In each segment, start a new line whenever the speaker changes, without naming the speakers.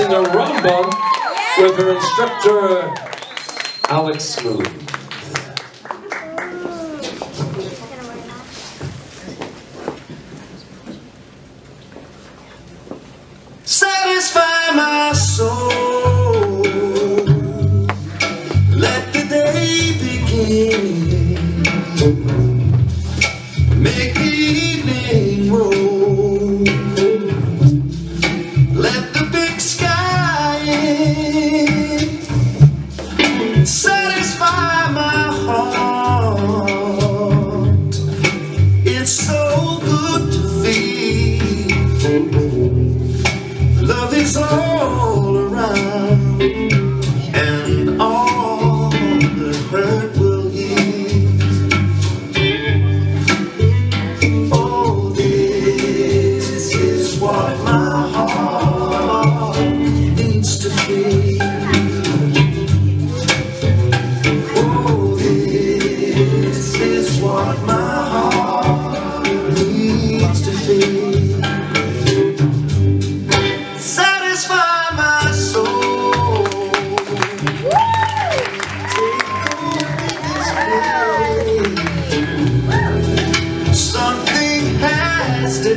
dancing a rumba with her instructor, Alex Smooth.
Satisfy my soul. Let the day begin. Satisfy my heart. It's so good to feel. Love is all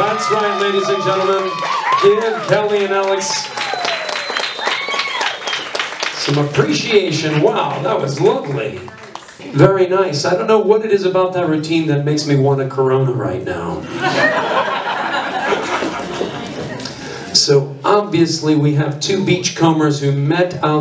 That's right, ladies and gentlemen. Give Kelley and Alex some appreciation. Wow, that was lovely. Very nice. I don't know what it is about that routine that makes me want a Corona right now. So obviously we have two beachcombers who met out